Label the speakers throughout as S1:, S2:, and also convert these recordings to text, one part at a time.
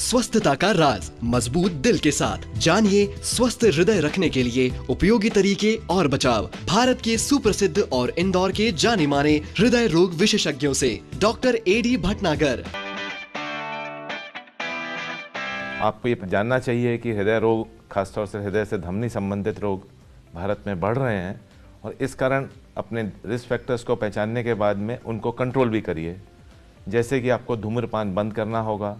S1: स्वस्थता का राज, मज़बूत दिल के साथ। जानिए स्वस्थ हृदय रखने के लिए उपयोगी तरीके और बचाव। भारत के सुप्रसिद्ध और इंदौर के जाने माने हृदय रोग विशेषज्ञों से, डॉक्टर ए डी भटनागर।
S2: आपको ये जानना चाहिए कि हृदय रोग खासतौर से हृदय से धमनी संबंधित रोग, भारत में बढ़ रहे हैं और इस कारण अपने रिस्क फैक्टर्स को पहचानने के बाद में उनको कंट्रोल भी करिए। जैसे कि आपको धूम्रपान बंद करना होगा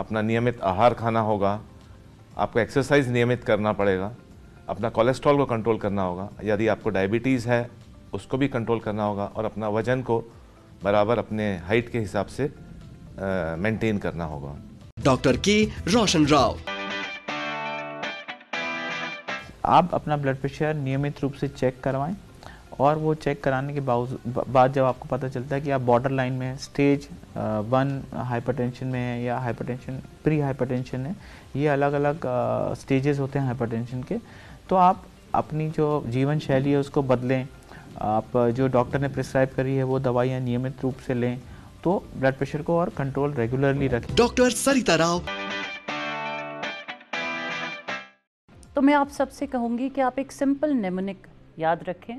S2: अपना नियमित आहार खाना होगा आपको एक्सरसाइज नियमित करना पड़ेगा अपना कोलेस्ट्रॉल को कंट्रोल करना होगा यदि आपको डायबिटीज़ है उसको भी कंट्रोल करना होगा और अपना वज़न को बराबर अपने हाइट के हिसाब से मेंटेन करना होगा।
S1: डॉक्टर के रोशन राव।
S3: आप अपना ब्लड प्रेशर नियमित रूप से चेक करवाएँ। और वो चेक कराने के बावजूद बाद जब आपको पता चलता है कि आप बॉर्डर लाइन में स्टेज वन हाइपरटेंशन में है या हाइपरटेंशन प्री हाइपरटेंशन है ये अलग अलग स्टेजेस होते हैं हाइपरटेंशन के तो आप अपनी जो जीवन शैली है उसको बदलें। आप जो डॉक्टर ने प्रिस्क्राइब करी है वो दवाइयाँ नियमित रूप से लें तो ब्लड प्रेशर को और कंट्रोल रेगुलरली रखें।
S1: डॉक्टर सरिता राव।
S4: तो मैं आप सबसे कहूँगी कि आप एक सिंपल नेमोनिक याद रखें।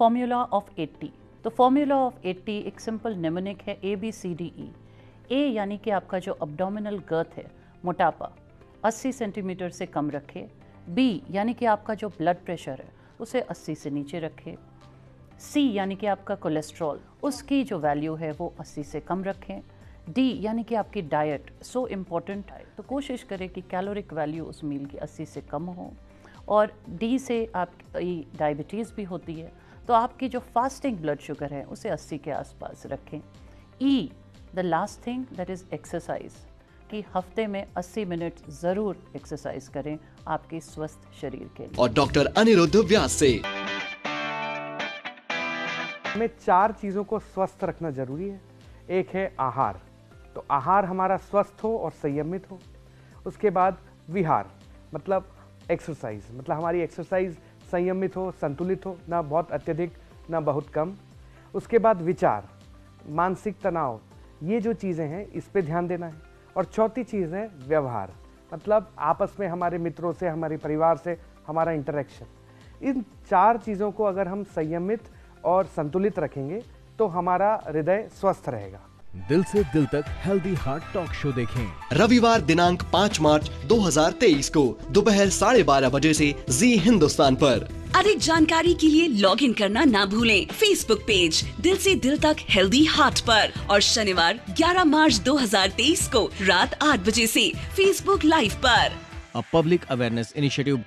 S4: फॉर्मूला ऑफ़ 80 तो फॉर्मूला ऑफ़ 80 एक सिंपल नेमोनिक है A B C D E ए यानी कि आपका जो अब्डोमिनल गर्थ है, मोटापा 80 सेंटीमीटर से कम रखे. बी यानी कि आपका जो ब्लड प्रेशर है, उसे 80 से नीचे रखें. सी यानी कि आपका कोलेस्ट्रॉल उसकी जो वैल्यू है, वो 80 से कम रखें. डी यानी कि आपकी डाइट सो इंपॉर्टेंट है तो कोशिश करें कि कैलोरिक वैल्यू उस मील की 80 से कम हो. और डी से आपकी डायबिटीज़ भी होती है. तो आपकी जो फास्टिंग ब्लड शुगर है उसे 80 के आसपास रखें। ई the last thing that is exercise कि हफ़्ते में 80 मिनट ज़रूर एक्सरसाइज करें आपके स्वस्थ शरीर के लिए।
S1: और डॉक्टर अनिरुद्ध व्यास से।
S5: हमें चार चीज़ों को स्वस्थ रखना ज़रूरी है। एक है आहार। तो आहार हमारा स्वस्थ हो और संयमित हो। उसके बाद विहार मतलब एक्सरसाइज मतलब हमारी एक्सरसाइज संयमित हो, संतुलित हो, ना बहुत अत्यधिक, ना बहुत कम। उसके बाद विचार, मानसिक तनाव, ये जो चीज़ें हैं, इस पर ध्यान देना है। और चौथी चीज़ है व्यवहार मतलब आपस में हमारे मित्रों से, हमारे परिवार से, हमारा इंटरेक्शन इन चार चीज़ों को अगर हम संयमित और संतुलित रखेंगे तो हमारा हृदय स्वस्थ रहेगा।
S6: दिल से दिल तक हेल्दी हार्ट टॉक शो देखें।
S1: रविवार दिनांक 5 मार्च 2023 को दोपहर साढ़े बारह बजे से जी हिंदुस्तान पर।
S7: अधिक जानकारी के लिए लॉग इन करना ना भूलें। फेसबुक पेज दिल से दिल तक हेल्दी हार्ट पर। और शनिवार 11 मार्च 2023 को रात 8 बजे से फेसबुक लाइव पर।
S6: A public awareness initiative